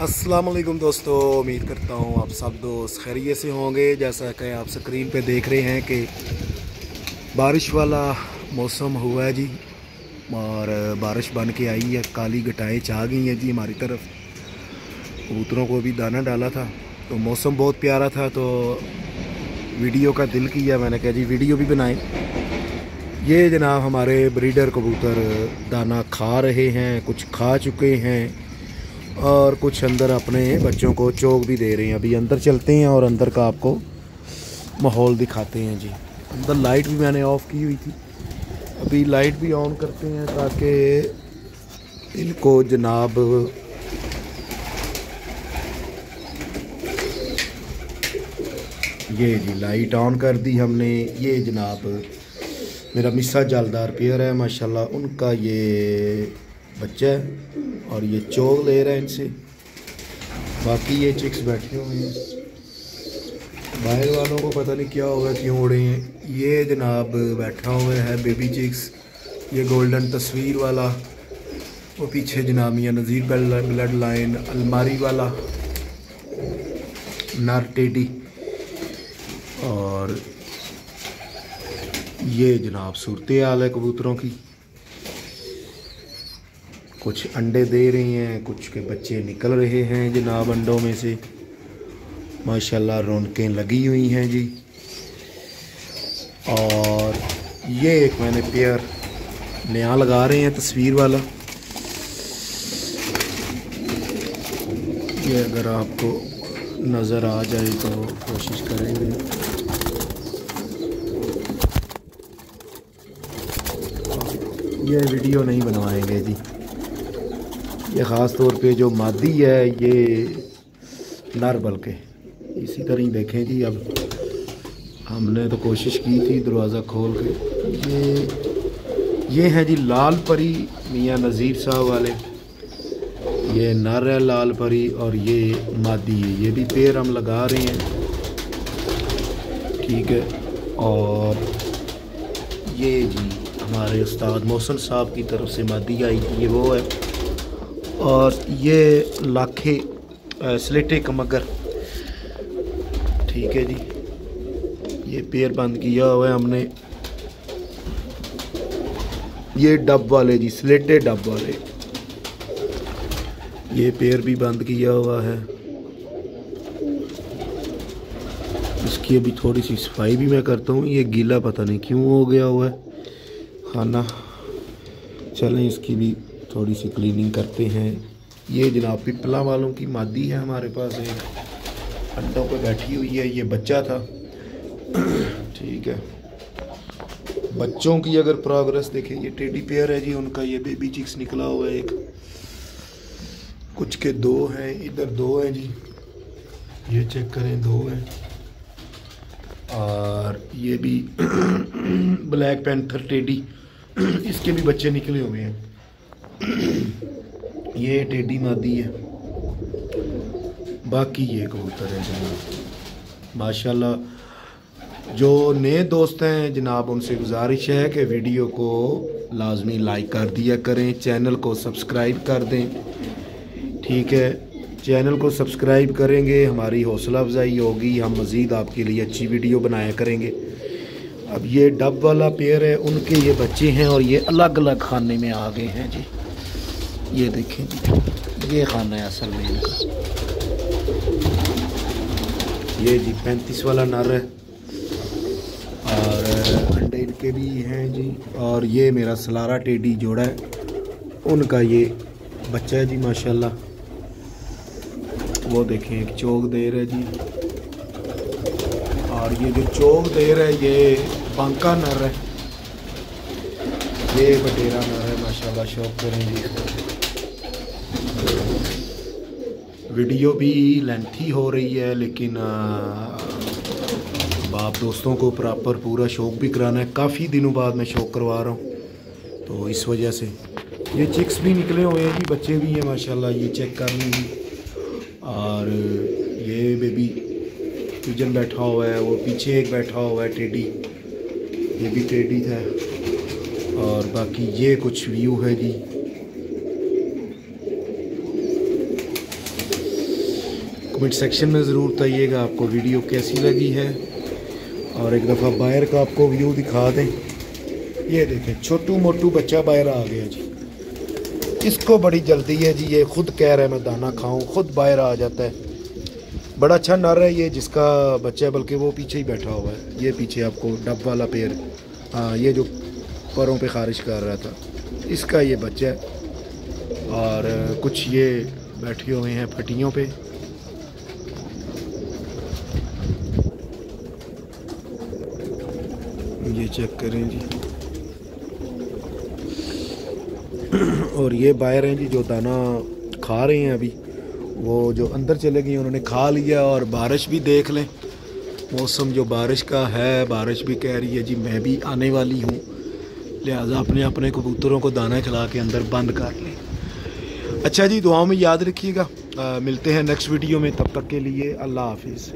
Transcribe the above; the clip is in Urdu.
السلام علیکم دوستو، امید کرتا ہوں آپ سب دوست خیریت سے ہوں گے۔ جیسا کہ آپ سکرین پہ دیکھ رہے ہیں کہ بارش والا موسم ہوا ہے جی اور بارش بن کے آئی ہے، کالی گٹائیں چاہ گئی ہیں جی ہماری طرف۔ کبوتروں کو بھی دانہ ڈالا تھا، تو موسم بہت پیارا تھا، تو ویڈیو کا دل کیا میں نے کہا جی ویڈیو بھی بنائیں۔ یہ جناب ہمارے بریڈر کبوتر دانہ کھا رہے ہیں، کچھ کھا چکے ہیں۔ اور کچھ اندر اپنے بچوں کو چوک بھی دے رہے ہیں۔ ابھی اندر چلتے ہیں اور اندر کا آپ کو ماحول دکھاتے ہیں جی۔ اندر لائٹ بھی میں نے آف کی ہوئی تھی۔ ابھی لائٹ بھی آن کرتے ہیں تاکہ ان کو جناب یہ جی لائٹ آن کر دی ہم نے۔ یہ جناب میرا مسا جالدار پیئر ہے، ماشاءاللہ ان کا یہ بچہ ہے اور یہ چوک لے رہا ہے ان سے۔ باقی یہ چکس بیٹھے ہوئے ہیں۔ باہر والوں کو پتہ نہیں کیا ہوگا، کیوں اڑے ہیں۔ یہ جناب بیٹھا ہوئے ہے بیبی چکس۔ یہ گولڈن تصویر والا۔ وہ پیچھے جناب یہ نظیر بلڈ لائن الماری والا۔ نارٹیڈی اور یہ جناب صورتحال ہے کبوتروں کی۔ کچھ انڈے دے رہی ہیں، کچھ کے بچے نکل رہے ہیں جناب انڈوں میں سے۔ ماشاءاللہ رونقیں لگی ہوئی ہیں جی۔ اور یہ ایک میں نے پیئر نیا لگا رہے ہیں، تصویر والا۔ یہ اگر آپ کو نظر آ جائے تو کوشش کریں گے۔ یہ ویڈیو نہیں بنوائیں گے جی۔ یہ خاص طور پہ جو مادی ہے، یہ نر بلکہ اسی طرح ہی دیکھیں جی۔ اب ہم نے تو کوشش کی تھی دروازہ کھول کے۔ یہ یہ ہے جی لال پری میاں نذیر صاحب والے۔ یہ نر ہے لال پری اور یہ مادی ہے۔ یہ بھی پیر ہم لگا رہے ہیں۔ ٹھیک ہے۔ اور یہ جی ہمارے استاد محسن صاحب کی طرف سے مادی آئی تھی، یہ وہ ہے۔ اور یہ لاکھے سلیٹے کمگر۔ ٹھیک ہے جی۔ یہ پیر بند کیا ہوا ہے ہم نے۔ یہ ڈب والے جی سلیٹے ڈب والے۔ یہ پیر بھی بند کیا ہوا ہے۔ اس کی ابھی تھوڑی سی صفائی بھی میں کرتا ہوں۔ یہ گیلا پتہ نہیں کیوں ہو گیا ہوا ہے۔ کھانا چلیں اس کی بھی تھوڑی سی کلیننگ کرتے ہیں۔ یہ جناب پپلا والوں کی مادی ہے ہمارے پاس ایک۔ انڈوں پہ بیٹھی ہوئی ہے، یہ بچہ تھا۔ ٹھیک ہے۔ بچوں کی اگر پروگرس دیکھیں، یہ ٹیڈی پیئر ہے جی ان کا یہ بیبی چکس نکلا ہوا ہے۔ ایک۔ کچھ کے دو ہیں، ادھر دو ہیں جی۔ یہ چیک کریں، دو ہیں۔ اور یہ بھی بلیک پینتھر ٹیڈی اس کے بھی بچے نکلے ہوئے ہیں۔ یہ ٹیڈی مادی ہے۔ باقی یہ کبوتر ہے جناب۔ ماشاءاللہ، جو نئے دوست ہیں، جناب، ان سے گزارش ہے کہ ویڈیو کو لازمی لائک کر دیا کریں، چینل کو سبسکرائب کر دیں۔ ٹھیک ہے، چینل کو سبسکرائب کریں گے، ہماری حوصلہ افزائی ہوگی۔ ہم مزید آپ کے لیے اچھی ویڈیو بنایا کریں گے۔ اب یہ ڈب والا پیئر ہے، ان کے یہ بچے ہیں اور یہ الگ الگ خانے میں آ گئے ہیں۔ جی۔ یہ دیکھیں جی۔ یہ خانہ ہے اصل میں۔ یہ جی پینتیس والا نر ہے۔ اور انڈے ان کے بھی ہیں جی۔ اور یہ میرا سلارا ٹیڈی جوڑا ہے۔ ان کا یہ بچہ ہے جی ماشاءاللہ۔ وہ دیکھیں ایک چوک دیر ہے جی۔ اور یہ جو چوک دیر ہے یہ بانکا نر ہے۔ یہ بٹیرا نر ہے ماشاءاللہ شوق کریں جی۔ ویڈیو بھی لینتھی ہو رہی ہے، لیکن باپ دوستوں کو پراپر پورا شوق بھی کرانا ہے۔ کافی دنوں بعد میں شوق کروا رہا ہوں۔ تو اس وجہ سے۔ یہ چکس بھی نکلے ہوئے ہیں جی بچے بھی ہیں، ماشاءاللہ، یہ چیک کر لیں اور یہ بیبی پجن بیٹھا ہوا ہے، وہ پیچھے ایک بیٹھا ہوا ہے، ٹیڈی۔ یہ بھی ٹیڈی تھا۔ اور باقی یہ کچھ ویو ہے جی۔ کمنٹ سیکشن میں ضرور بتائیے گا آپ کو ویڈیو کیسی لگی ہے اور ایک دفعہ باہر کا آپ کو ویو دکھا دیں۔ یہ دیکھیں، چھوٹو موٹو بچہ باہر آ گیا جی۔ اس کو بڑی جلدی ہے جی یہ خود کہہ رہا ہے، میں دانا کھاؤں، خود باہر آ جاتا ہے۔ بڑا اچھا نر ہے یہ، جس کا بچہ ہے، بلکہ وہ پیچھے ہی بیٹھا ہوا ہے۔ یہ پیچھے آپ کو ڈب والا پیر ہاں یہ جو پروں پہ خارج کر رہا تھا۔ اس کا یہ بچہ ہے۔ اور کچھ یہ بیٹھے ہوئے ہیں پھٹیوں پہ۔ یہ چیک کریں جی۔ اور یہ باہر ہیں جی جو دانہ کھا رہے ہیں ابھی وہ جو اندر چلے گئے انہوں نے کھا لیا اور بارش بھی دیکھ لیں۔ موسم جو بارش کا ہے بارش بھی کہہ رہی ہے۔ جی میں بھی آنے والی ہوں۔ لہٰذا اپنے اپنے کبوتروں کو دانہ کھلا کے اندر بند کر لیں۔ اچھا جی دعاؤں میں یاد رکھیے گا۔ آ, ملتے ہیں نیکسٹ ویڈیو میں۔ تب تک کے لیے اللہ حافظ۔